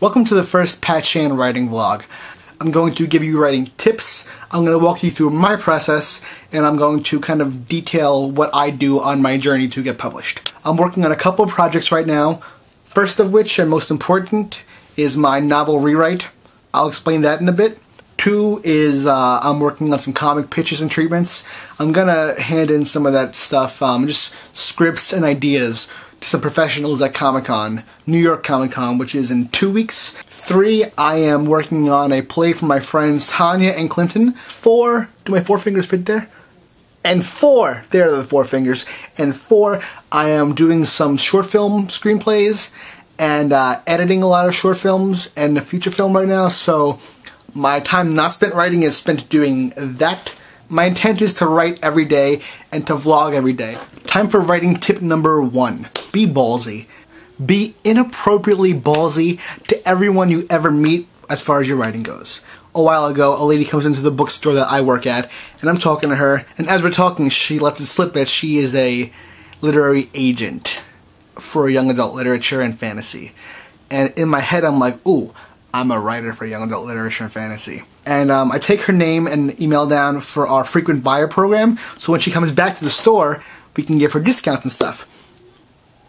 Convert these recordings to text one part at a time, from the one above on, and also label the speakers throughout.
Speaker 1: Welcome to the first Pat Shand writing vlog. I'm going to give you writing tips, I'm going to walk you through my process, and I'm going to kind of detail what I do on my journey to get published. I'm working on a couple projects right now, first of which, and most important, is my novel rewrite. I'll explain that in a bit. Two is uh, I'm working on some comic pitches and treatments. I'm gonna hand in some of that stuff, um, just scripts and ideas to some professionals at Comic Con, New York Comic Con, which is in two weeks. Three, I am working on a play for my friends Tanya and Clinton. Four, do my four fingers fit there? And four, there are the four fingers. And four, I am doing some short film screenplays and uh, editing a lot of short films and a feature film right now, so my time not spent writing is spent doing that. My intent is to write every day and to vlog every day. Time for writing tip number one. Be ballsy. Be inappropriately ballsy to everyone you ever meet as far as your writing goes. A while ago, a lady comes into the bookstore that I work at, and I'm talking to her, and as we're talking, she lets it slip that she is a literary agent for young adult literature and fantasy. And in my head, I'm like, ooh, I'm a writer for young adult literature and fantasy. And um, I take her name and email down for our frequent buyer program, so when she comes back to the store, we can give her discounts and stuff.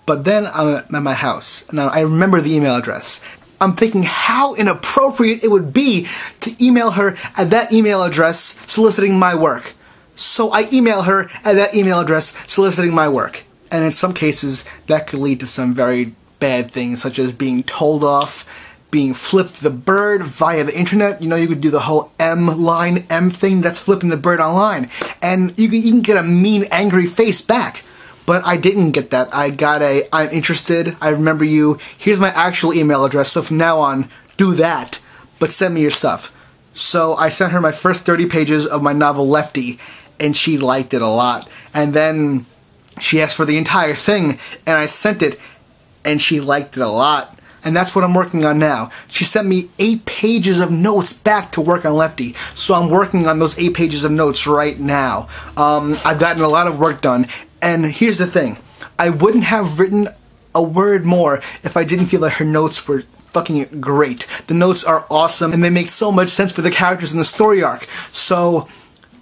Speaker 1: But then I'm at my house, and I remember the email address. I'm thinking how inappropriate it would be to email her at that email address soliciting my work. So I email her at that email address soliciting my work. And in some cases, that could lead to some very bad things, such as being told off, being flipped the bird via the internet. You know, you could do the whole M line M thing that's flipping the bird online. And you can even get a mean, angry face back. But I didn't get that. I got a, I'm interested, I remember you, here's my actual email address, so from now on, do that, but send me your stuff. So I sent her my first 30 pages of my novel Lefty, and she liked it a lot. And then she asked for the entire thing, and I sent it, and she liked it a lot and that's what I'm working on now. She sent me eight pages of notes back to work on Lefty, so I'm working on those eight pages of notes right now. Um, I've gotten a lot of work done, and here's the thing. I wouldn't have written a word more if I didn't feel that her notes were fucking great. The notes are awesome, and they make so much sense for the characters in the story arc. So,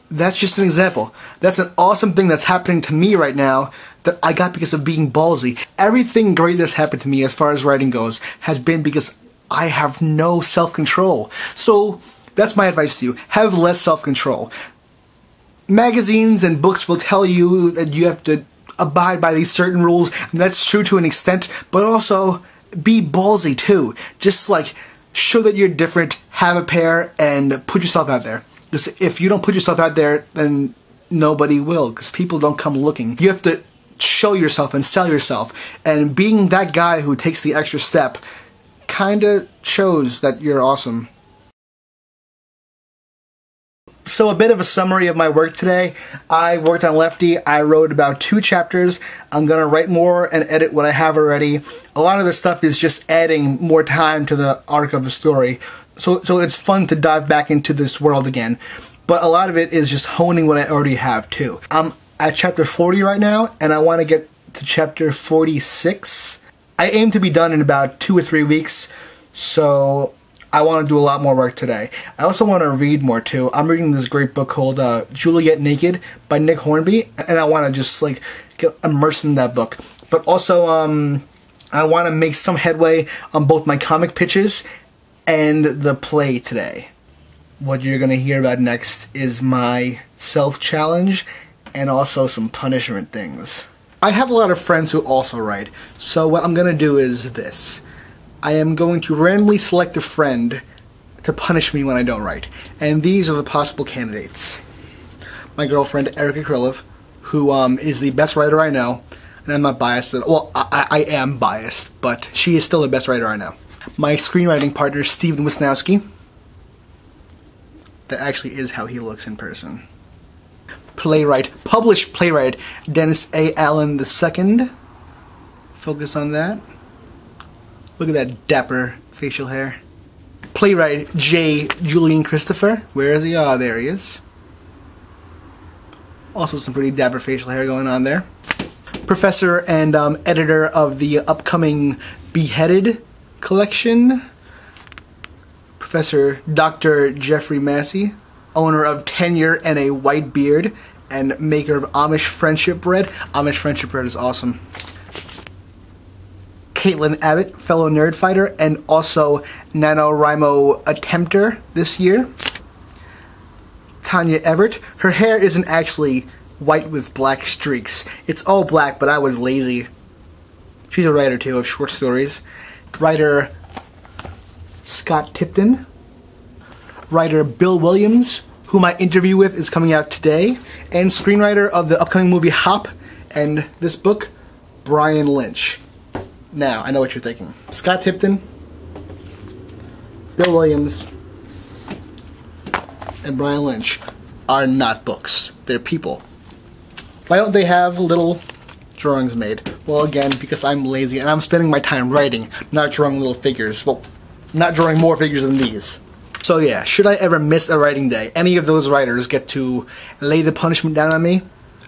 Speaker 1: that's just an example. That's an awesome thing that's happening to me right now that I got because of being ballsy. Everything great that's happened to me as far as writing goes has been because I have no self-control. So that's my advice to you. Have less self-control. Magazines and books will tell you that you have to abide by these certain rules, and that's true to an extent, but also be ballsy too. Just like show that you're different, have a pair, and put yourself out there. Because if you don't put yourself out there, then nobody will, because people don't come looking. You have to show yourself and sell yourself. And being that guy who takes the extra step kind of shows that you're awesome. So a bit of a summary of my work today. I worked on Lefty. I wrote about two chapters. I'm going to write more and edit what I have already. A lot of this stuff is just adding more time to the arc of the story. So, so it's fun to dive back into this world again. But a lot of it is just honing what I already have too. I'm at chapter 40 right now, and I want to get to chapter 46. I aim to be done in about two or three weeks, so I want to do a lot more work today. I also want to read more too. I'm reading this great book called uh, Juliet Naked by Nick Hornby, and I want to just like get immersed in that book. But also, um, I want to make some headway on both my comic pitches and the play today. What you're going to hear about next is my self challenge and also some punishment things. I have a lot of friends who also write, so what I'm going to do is this. I am going to randomly select a friend to punish me when I don't write, and these are the possible candidates. My girlfriend, Erica Krylov, who um, is the best writer I know, and I'm not biased at Well, I, I am biased, but she is still the best writer I know. My screenwriting partner, Steven Wisnowski. That actually is how he looks in person playwright, published playwright Dennis A. Allen II. Focus on that. Look at that dapper facial hair. Playwright J. Julian Christopher. Where is he? Ah, oh, there he is. Also some pretty dapper facial hair going on there. Professor and um, editor of the upcoming Beheaded collection. Professor Dr. Jeffrey Massey, owner of Tenure and a White Beard, and maker of Amish Friendship Bread. Amish Friendship Bread is awesome. Caitlin Abbott, fellow nerd fighter, and also NaNoWriMo attempter this year. Tanya Everett. Her hair isn't actually white with black streaks. It's all black, but I was lazy. She's a writer too of short stories. Writer Scott Tipton. Writer Bill Williams, who my interview with is coming out today. And screenwriter of the upcoming movie Hop and this book, Brian Lynch. Now, I know what you're thinking. Scott Tipton, Bill Williams, and Brian Lynch are not books. They're people. Why don't they have little drawings made? Well, again, because I'm lazy and I'm spending my time writing, not drawing little figures. Well, not drawing more figures than these. So yeah, should I ever miss a writing day, any of those writers get to lay the punishment down on me.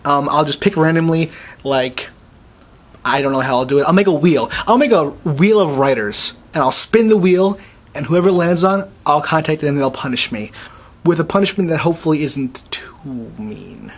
Speaker 1: Um, I'll just pick randomly, like, I don't know how I'll do it. I'll make a wheel. I'll make a wheel of writers, and I'll spin the wheel, and whoever lands on, I'll contact them and they'll punish me. With a punishment that hopefully isn't too mean.